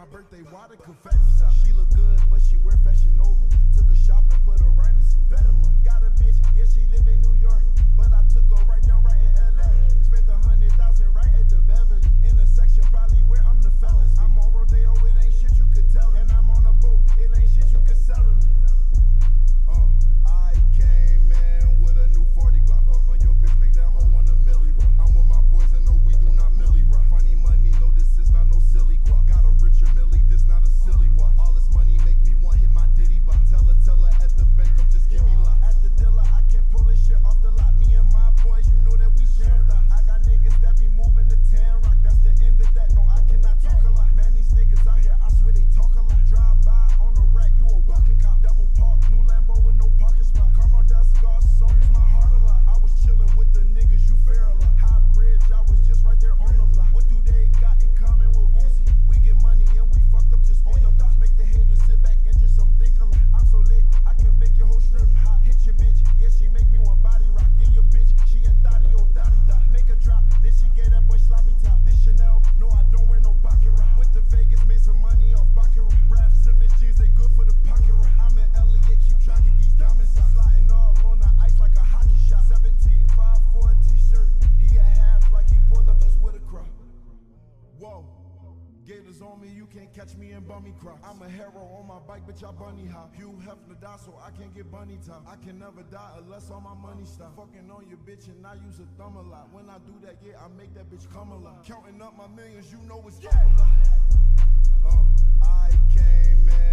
my birthday, why the confetti shop? She look good, but she wear fashion over. Took a shop and put her right in some Vetiver. Got a bitch, yeah, she live in New York. Hit your bitch, yeah, she made On me, you can't catch me in bummy crops. I'm a hero on my bike, bitch, I bunny hop. Hugh Hefner die, so I can't get bunny top. I can never die unless all my money stop. Fucking on your bitch, and I use a thumb a lot. When I do that, yeah, I make that bitch come a lot. Counting up my millions, you know it's yeah. Hello, I came in.